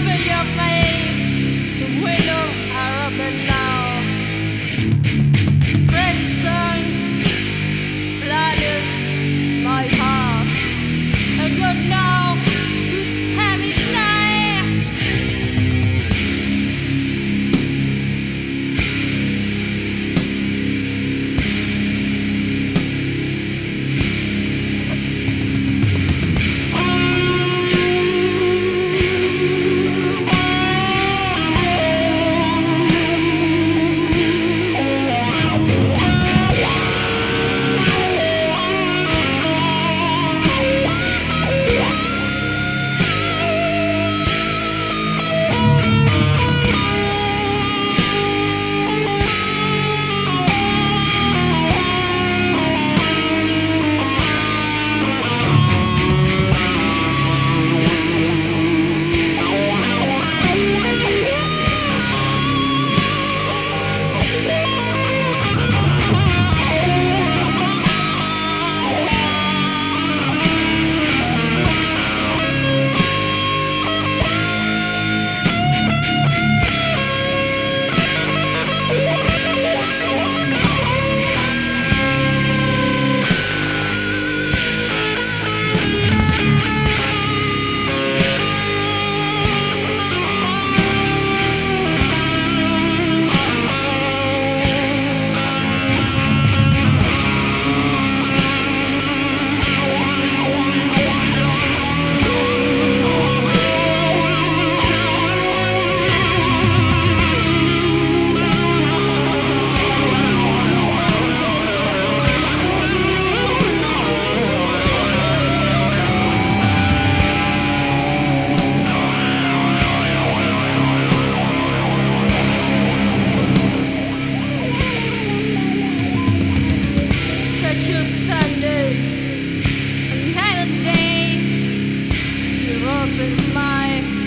up in your face. up is.